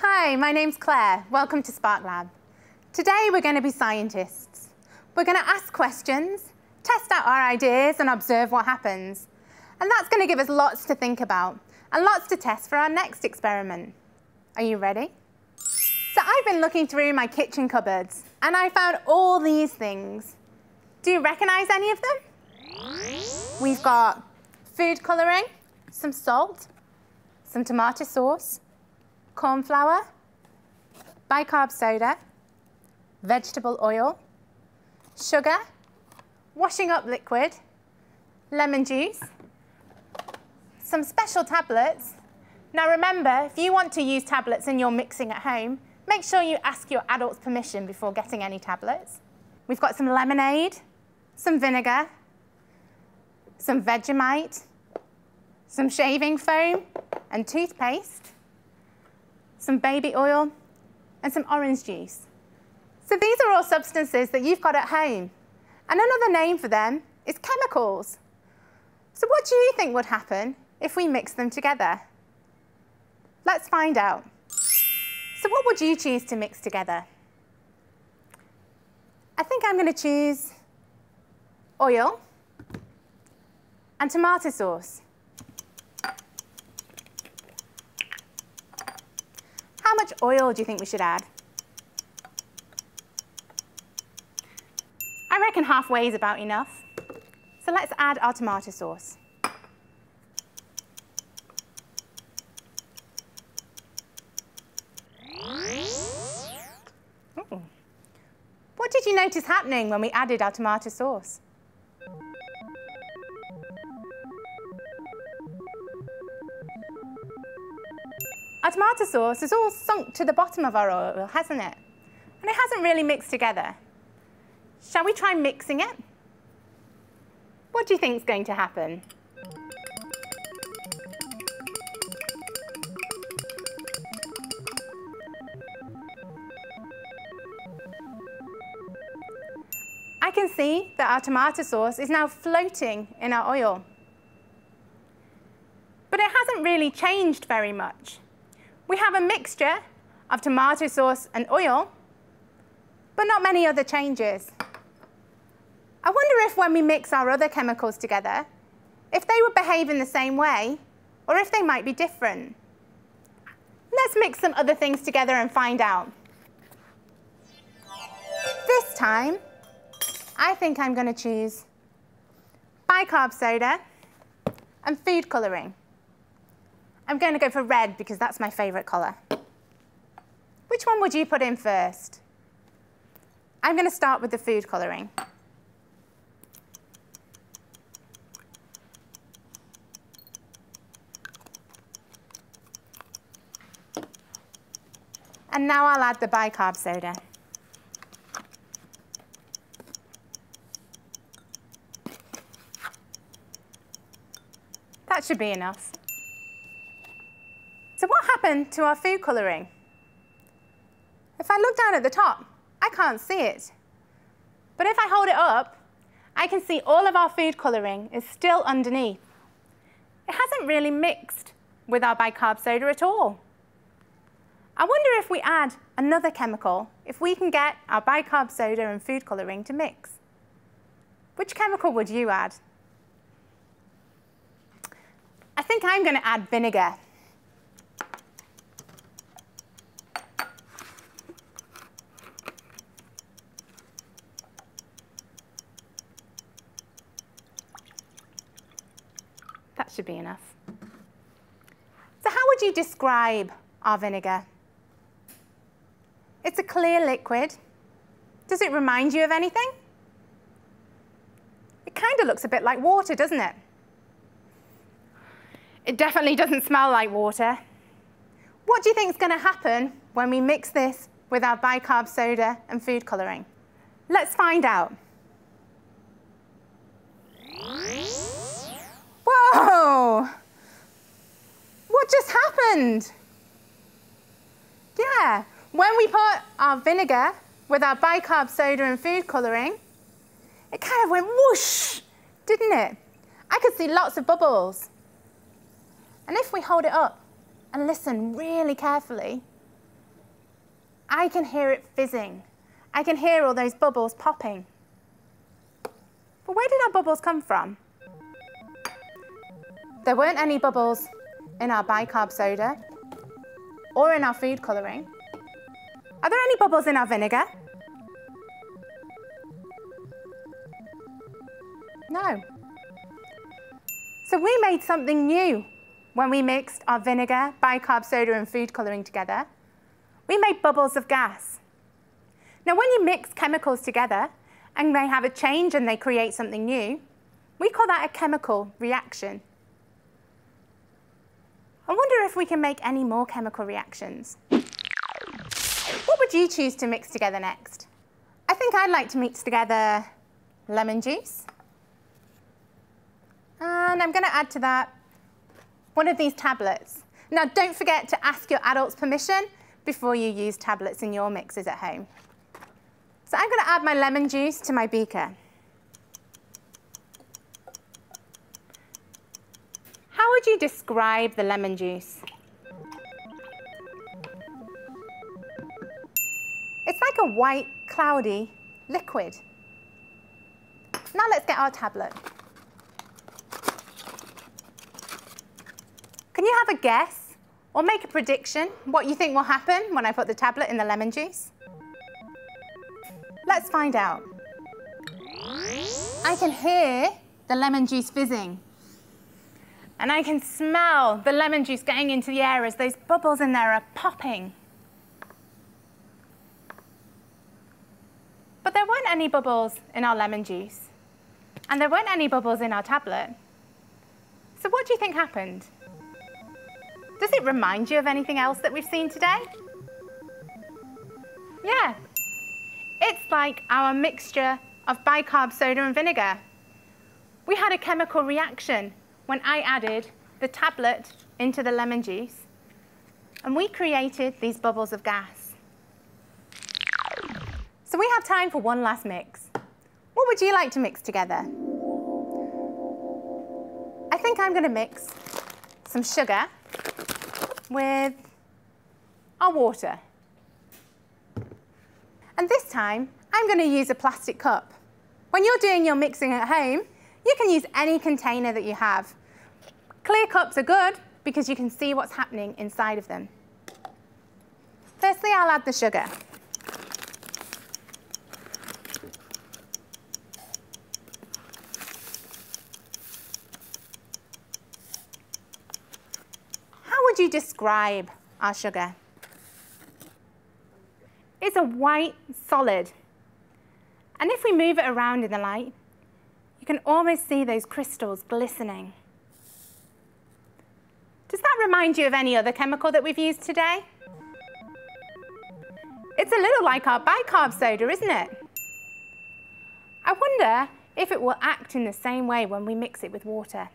Hi, my name's Claire. Welcome to SparkLab. Today we're going to be scientists. We're going to ask questions, test out our ideas and observe what happens. And that's going to give us lots to think about and lots to test for our next experiment. Are you ready? So I've been looking through my kitchen cupboards and I found all these things. Do you recognize any of them? We've got food colouring, some salt, some tomato sauce, corn flour, bicarb soda, vegetable oil, sugar, washing up liquid, lemon juice, some special tablets. Now remember, if you want to use tablets in your mixing at home, make sure you ask your adult's permission before getting any tablets. We've got some lemonade, some vinegar, some Vegemite, some shaving foam and toothpaste, some baby oil, and some orange juice. So these are all substances that you've got at home. And another name for them is chemicals. So what do you think would happen if we mix them together? Let's find out. So what would you choose to mix together? I think I'm going to choose oil and tomato sauce. How much oil do you think we should add? I reckon halfway is about enough. So let's add our tomato sauce. Ooh. What did you notice happening when we added our tomato sauce? Our tomato sauce is all sunk to the bottom of our oil, hasn't it? And it hasn't really mixed together. Shall we try mixing it? What do you think is going to happen? I can see that our tomato sauce is now floating in our oil. But it hasn't really changed very much. We have a mixture of tomato sauce and oil, but not many other changes. I wonder if when we mix our other chemicals together, if they would behave in the same way, or if they might be different. Let's mix some other things together and find out. This time, I think I'm going to choose bicarb soda and food colouring. I'm going to go for red because that's my favourite colour. Which one would you put in first? I'm going to start with the food colouring. And now I'll add the bicarb soda. That should be enough. Happened to our food colouring? If I look down at the top, I can't see it. But if I hold it up, I can see all of our food colouring is still underneath. It hasn't really mixed with our bicarb soda at all. I wonder if we add another chemical, if we can get our bicarb soda and food colouring to mix. Which chemical would you add? I think I'm going to add vinegar. Should be enough. So how would you describe our vinegar? It's a clear liquid. Does it remind you of anything? It kind of looks a bit like water, doesn't it? It definitely doesn't smell like water. What do you think is going to happen when we mix this with our bicarb soda and food colouring? Let's find out. What just happened? Yeah, when we put our vinegar with our bicarb soda and food colouring, it kind of went whoosh, didn't it? I could see lots of bubbles. And if we hold it up and listen really carefully, I can hear it fizzing. I can hear all those bubbles popping. But where did our bubbles come from? There weren't any bubbles in our bicarb soda or in our food colouring. Are there any bubbles in our vinegar? No. So we made something new when we mixed our vinegar, bicarb soda and food colouring together. We made bubbles of gas. Now when you mix chemicals together and they have a change and they create something new, we call that a chemical reaction. I wonder if we can make any more chemical reactions. What would you choose to mix together next? I think I'd like to mix together lemon juice. And I'm going to add to that one of these tablets. Now, don't forget to ask your adults permission before you use tablets in your mixes at home. So I'm going to add my lemon juice to my beaker. Would you describe the lemon juice? It's like a white, cloudy liquid. Now let's get our tablet. Can you have a guess or make a prediction what you think will happen when I put the tablet in the lemon juice? Let's find out. I can hear the lemon juice fizzing. And I can smell the lemon juice getting into the air as those bubbles in there are popping. But there weren't any bubbles in our lemon juice. And there weren't any bubbles in our tablet. So what do you think happened? Does it remind you of anything else that we've seen today? Yeah. It's like our mixture of bicarb soda and vinegar. We had a chemical reaction when I added the tablet into the lemon juice, and we created these bubbles of gas. So we have time for one last mix. What would you like to mix together? I think I'm going to mix some sugar with our water. And this time, I'm going to use a plastic cup. When you're doing your mixing at home, you can use any container that you have. Clear cups are good because you can see what's happening inside of them. Firstly, I'll add the sugar. How would you describe our sugar? It's a white solid. And if we move it around in the light, you can almost see those crystals glistening. Does that remind you of any other chemical that we've used today? It's a little like our bicarb soda, isn't it? I wonder if it will act in the same way when we mix it with water.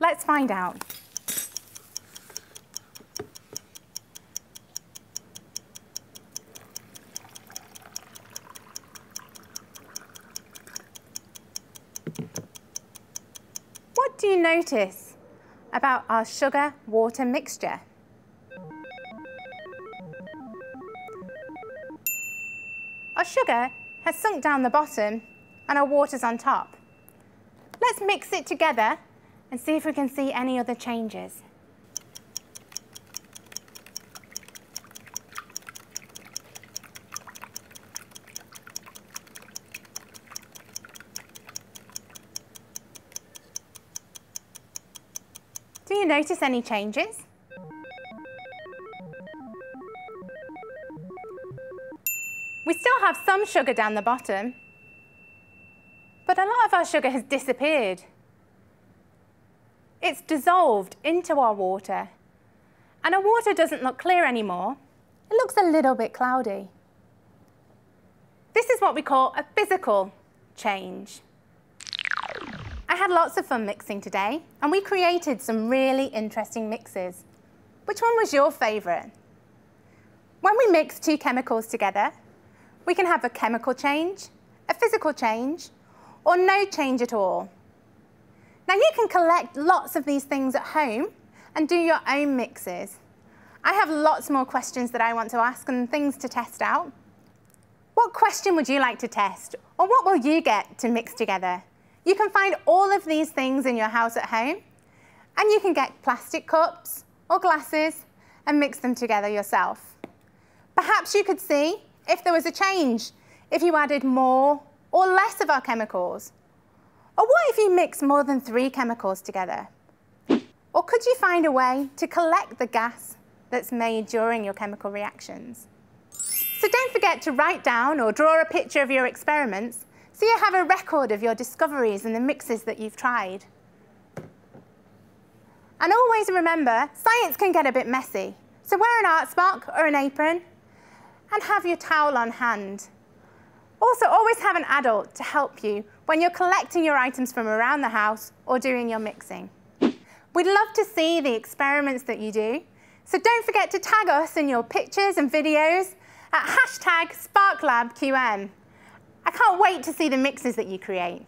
Let's find out. What do you notice about our sugar-water mixture? Our sugar has sunk down the bottom and our water's on top. Let's mix it together and see if we can see any other changes. Notice any changes? We still have some sugar down the bottom, but a lot of our sugar has disappeared. It's dissolved into our water, and our water doesn't look clear anymore. It looks a little bit cloudy. This is what we call a physical change. I had lots of fun mixing today, and we created some really interesting mixes. Which one was your favourite? When we mix two chemicals together, we can have a chemical change, a physical change, or no change at all. Now you can collect lots of these things at home and do your own mixes. I have lots more questions that I want to ask and things to test out. What question would you like to test? Or what will you get to mix together? You can find all of these things in your house at home. And you can get plastic cups or glasses and mix them together yourself. Perhaps you could see if there was a change, if you added more or less of our chemicals. Or what if you mix more than three chemicals together? Or could you find a way to collect the gas that's made during your chemical reactions? So don't forget to write down or draw a picture of your experiments so you have a record of your discoveries and the mixes that you've tried. And always remember, science can get a bit messy. So wear an art smock or an apron and have your towel on hand. Also, always have an adult to help you when you're collecting your items from around the house or doing your mixing. We'd love to see the experiments that you do, so don't forget to tag us in your pictures and videos at hashtag SparkLabQM. I can't wait to see the mixes that you create.